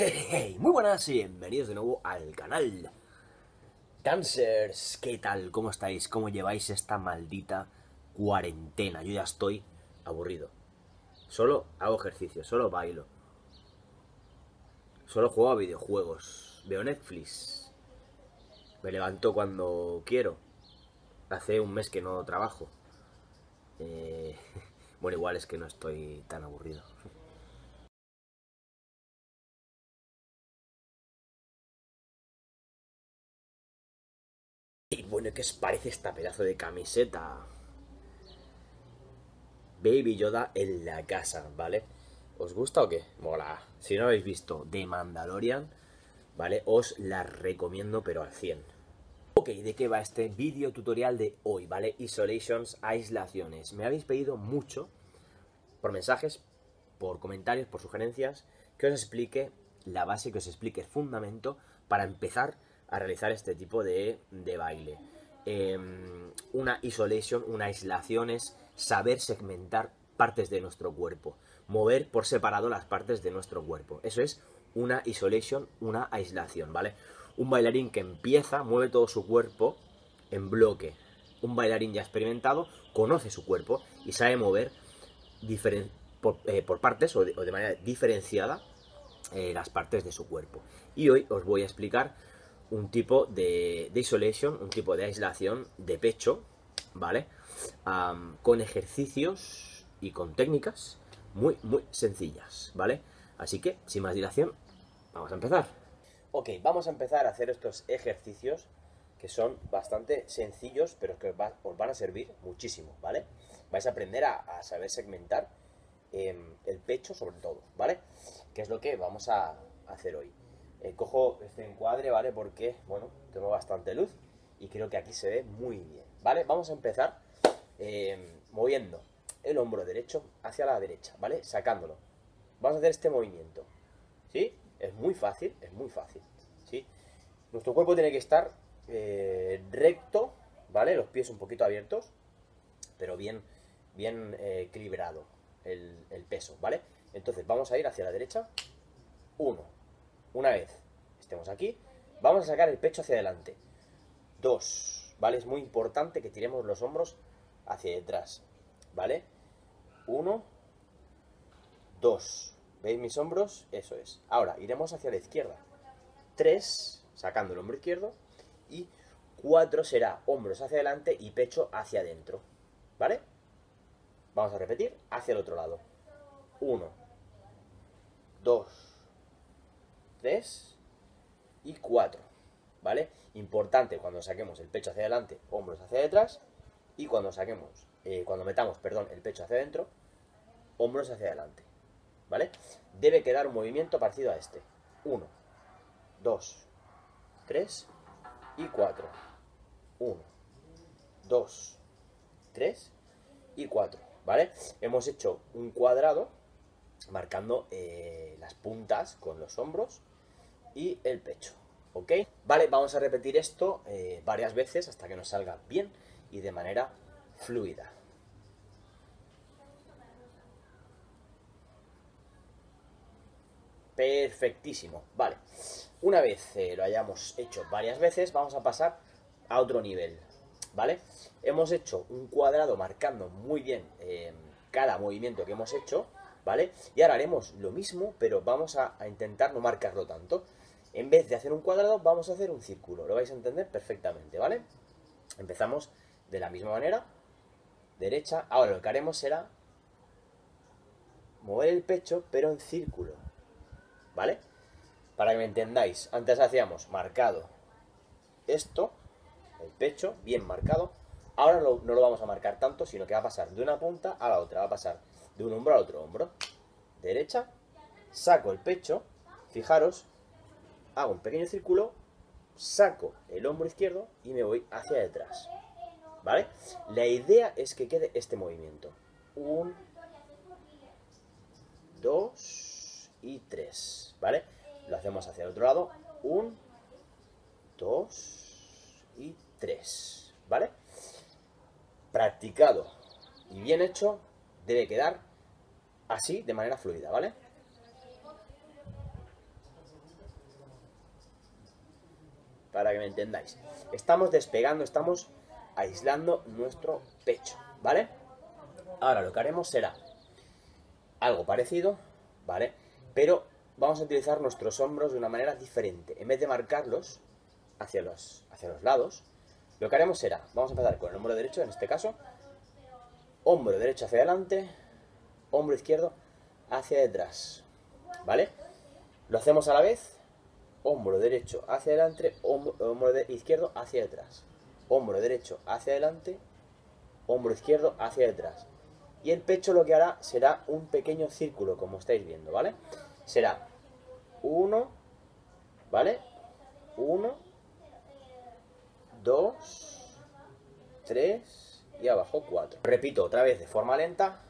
Hey, muy buenas y bienvenidos de nuevo al canal. Cancers, ¿qué tal? ¿Cómo estáis? ¿Cómo lleváis esta maldita cuarentena? Yo ya estoy aburrido. Solo hago ejercicio, solo bailo. Solo juego a videojuegos. Veo Netflix. Me levanto cuando quiero. Hace un mes que no trabajo. Eh, bueno, igual es que no estoy tan aburrido. Bueno, ¿qué os parece esta pedazo de camiseta? Baby Yoda en la casa, ¿vale? ¿Os gusta o qué? Mola. Si no habéis visto The Mandalorian, ¿vale? Os la recomiendo, pero al 100. Ok, ¿de qué va este vídeo tutorial de hoy, ¿vale? Isolations, aislaciones. Me habéis pedido mucho por mensajes, por comentarios, por sugerencias, que os explique la base, que os explique el fundamento para empezar a realizar este tipo de, baile. Em, una isolation, una aislación es saber segmentar partes de nuestro cuerpo, mover por separado las partes de nuestro cuerpo. Eso es una isolation, una aislación, ¿vale? Un bailarín que empieza, mueve todo su cuerpo en bloque. Un bailarín ya experimentado conoce su cuerpo y sabe mover por, eh, por, partes o de, manera diferenciada eh, las partes de su cuerpo. Y hoy os voy a explicar un tipo de, de isolation, un tipo de aislación de pecho, ¿vale? con ejercicios y con técnicas muy, muy sencillas, ¿vale? Así que, sin más dilación, vamos a empezar. Ok, vamos a empezar a hacer estos ejercicios que son bastante sencillos, pero que os van a servir muchísimo, ¿vale? Vais a aprender a, saber segmentar em, el pecho sobre todo, ¿vale? Que es lo que vamos a hacer hoy. Eh, cojo este encuadre, ¿vale? Porque, bueno, tengo bastante luz y creo que aquí se ve muy bien, ¿vale? Vamos a empezar eh, moviendo el hombro derecho hacia la derecha, ¿vale? Sacándolo. Vamos a hacer este movimiento, ¿sí? Es muy fácil, es muy fácil, ¿sí? Nuestro cuerpo tiene que estar eh, recto, ¿vale? Los pies un poquito abiertos, pero bien, bien equilibrado el, el peso, ¿vale? Entonces vamos a ir hacia la derecha. Uno, una vez estemos aquí, vamos a sacar el pecho hacia adelante. Dos, ¿vale? Es muy importante que tiremos los hombros hacia detrás, ¿vale? Uno, dos. ¿Veis mis hombros? Eso es. Ahora, iremos hacia la izquierda. Tres, sacando el hombro izquierdo. Y cuatro será hombros hacia adelante y pecho hacia adentro. ¿Vale? Vamos a repetir hacia el otro lado. Uno, dos, 3 y 4. ¿Vale? Importante cuando saquemos el pecho hacia adelante, hombros hacia detrás. Y cuando saquemos, eh, cuando metamos, perdón, el pecho hacia adentro, hombros hacia adelante. ¿Vale? Debe quedar un movimiento parecido a este. 1, 2, 3 y 4. 1, 2, 3 y 4. ¿Vale? Hemos hecho un cuadrado marcando eh, las puntas con los hombros y el pecho. ¿Ok? Vale, vamos a repetir esto eh, varias veces hasta que nos salga bien y de manera fluida. Perfectísimo, vale. Una vez eh, lo hayamos hecho varias veces, vamos a pasar a otro nivel, ¿vale? Hemos hecho un cuadrado marcando muy bien eh, cada movimiento que hemos hecho, ¿vale? Y ahora haremos lo mismo, pero vamos a intentar no marcarlo tanto. En vez de hacer un cuadrado, vamos a hacer un círculo. Lo vais a entender perfectamente, ¿vale? Empezamos de la misma manera. Derecha. Ahora lo que haremos será mover el pecho, pero en círculo. ¿Vale? Para que me entendáis, antes hacíamos marcado esto, el pecho, bien marcado. Ahora no lo vamos a marcar tanto, sino que va a pasar de una punta a la otra. Va a pasar de un hombro al otro hombro. Derecha, saco el pecho. Fijaros, hago un pequeño círculo, saco el hombro izquierdo y me voy hacia detrás. ¿Vale? La idea es que quede este movimiento. Un, dos y tres. ¿Vale? Lo hacemos hacia el otro lado. Un, dos y tres. ¿Vale? Practicado y bien hecho, debe quedar así, de manera fluida, ¿vale? Para que me entendáis. Estamos despegando, estamos aislando nuestro pecho, ¿vale? Ahora lo que haremos será algo parecido, ¿vale? Pero vamos a utilizar nuestros hombros de una manera diferente. En vez de marcarlos hacia los, hacia los lados, lo que haremos será, vamos a empezar con el hombro derecho, en este caso, hombro derecho hacia adelante, hombro izquierdo hacia detrás, ¿vale? Lo hacemos a la vez, hombro derecho hacia adelante, hombro, izquierdo hacia detrás, hombro derecho hacia adelante, hombro izquierdo hacia detrás. Y el pecho lo que hará será un pequeño círculo, como estáis viendo, ¿vale? Será uno, ¿vale? Uno, dos, tres y abajo cuatro. Repito otra vez de forma lenta.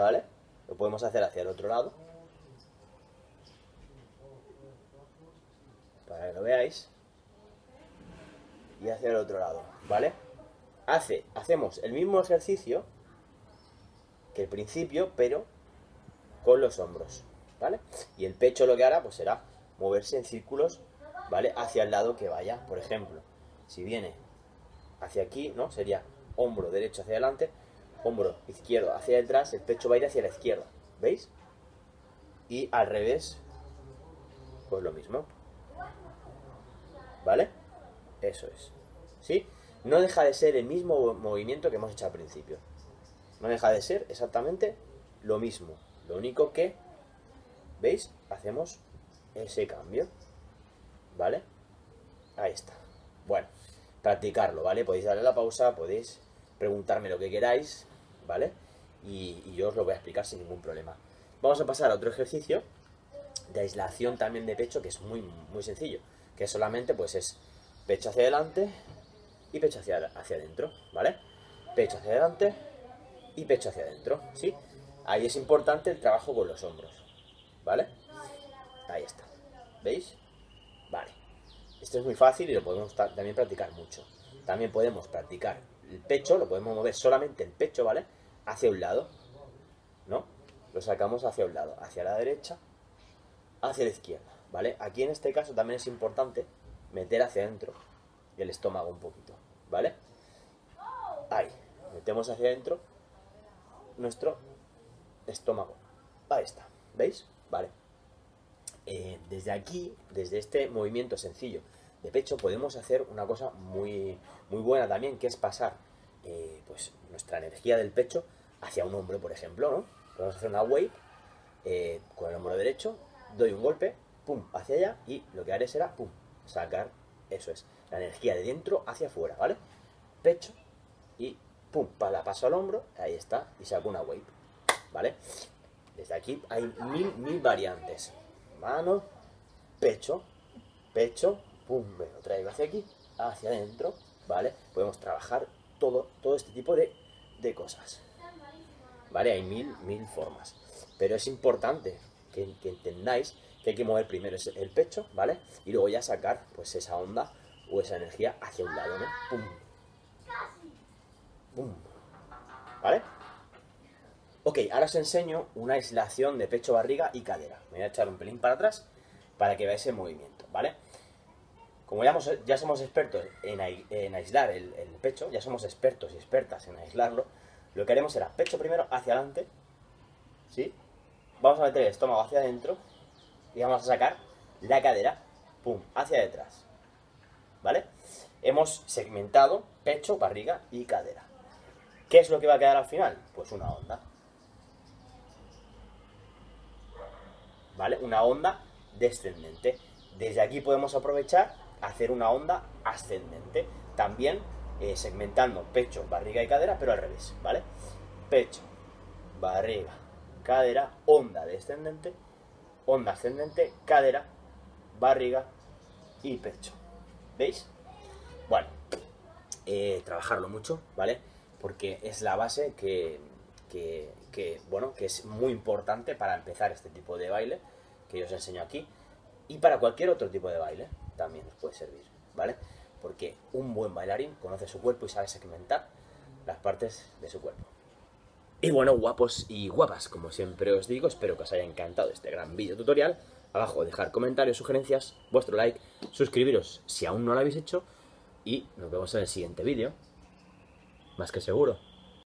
¿Vale? Lo podemos hacer hacia el otro lado. Para que lo veáis. Y hacia el otro lado, ¿vale? Hace, hacemos el mismo ejercicio que el principio, pero con los hombros, ¿vale? Y el pecho lo que hará, pues será moverse en círculos, ¿vale? Hacia el lado que vaya. Por ejemplo, si viene hacia aquí, ¿no? Sería hombro derecho hacia adelante, hombro izquierdo hacia detrás, el pecho va a ir hacia la izquierda, ¿veis? Y al revés, pues lo mismo. ¿Vale? Eso es. ¿Sí? No deja de ser el mismo movimiento que hemos hecho al principio. No deja de ser exactamente lo mismo. Lo único que, ¿veis? Hacemos ese cambio. ¿Vale? Ahí está. Bueno, practicarlo, ¿vale? Podéis darle la pausa, podéis preguntarme lo que queráis, ¿vale? Y, yo os lo voy a explicar sin ningún problema. Vamos a pasar a otro ejercicio de aislación también de pecho que es muy, muy sencillo. Que solamente pues es pecho hacia adelante y pecho hacia, hacia adentro, ¿vale? Pecho hacia adelante y pecho hacia adentro, ¿sí? Ahí es importante el trabajo con los hombros, ¿vale? Ahí está. ¿Veis? Vale. Esto es muy fácil y lo podemos también practicar mucho. También podemos practicar el pecho, lo podemos mover solamente el pecho, ¿vale? Hacia un lado, ¿no? Lo sacamos hacia un lado, hacia la derecha, hacia la izquierda, ¿vale? Aquí en este caso también es importante meter hacia adentro el estómago un poquito, ¿vale? Ahí, metemos hacia adentro nuestro estómago. Ahí está, ¿veis? Vale. Eh, desde aquí, desde este movimiento sencillo de pecho, podemos hacer una cosa muy, muy buena también, que es pasar eh, pues, nuestra energía del pecho hacia un hombro, por ejemplo, ¿no? Hacer una wave eh, con el hombro derecho, doy un golpe, pum, hacia allá, y lo que haré será, pum, sacar, eso es, la energía de dentro hacia afuera, ¿vale? Pecho, y pum, la paso al hombro, ahí está, y saco una wave, ¿vale? Desde aquí hay mil, mil variantes. Mano, pecho, pecho, pum, me lo hacia aquí, hacia adentro, ¿vale? Podemos trabajar todo, todo este tipo de, de cosas. ¿Vale? Hay mil, mil formas. Pero es importante que, entendáis que hay que mover primero el pecho, ¿vale? Y luego ya sacar, pues, esa onda o esa energía hacia un lado. ¡Pum! ¡Pum! ¿Vale? Ok, ahora os enseño una aislación de pecho, barriga y cadera. Me voy a echar un pelín para atrás para que veáis el movimiento, ¿vale? Como ya, ya somos expertos en, aislar el, el, pecho, ya somos expertos y expertas en aislarlo, lo que haremos será pecho primero hacia adelante, ¿sí? Vamos a meter el estómago hacia adentro y vamos a sacar la cadera, pum, hacia detrás, ¿vale? Hemos segmentado pecho, barriga y cadera. ¿Qué es lo que va a quedar al final? Pues una onda. ¿Vale? Una onda descendente. Desde aquí podemos aprovechar hacer una onda ascendente. También eh, segmentando pecho, barriga y cadera, pero al revés, ¿vale? Pecho, barriga, cadera, onda descendente, onda ascendente, cadera, barriga y pecho. ¿Veis? Bueno, eh, trabajarlo mucho, ¿vale? Porque es la base que, que, bueno, que es muy importante para empezar este tipo de baile que yo os enseño aquí y para cualquier otro tipo de baile también os puede servir, ¿vale? Porque un buen bailarín conoce su cuerpo y sabe segmentar las partes de su cuerpo. Y bueno, guapos y guapas, como siempre os digo, espero que os haya encantado este gran vídeo tutorial. Abajo dejar comentarios, sugerencias, vuestro like, suscribiros si aún no lo habéis hecho y nos vemos en el siguiente vídeo. Más que seguro.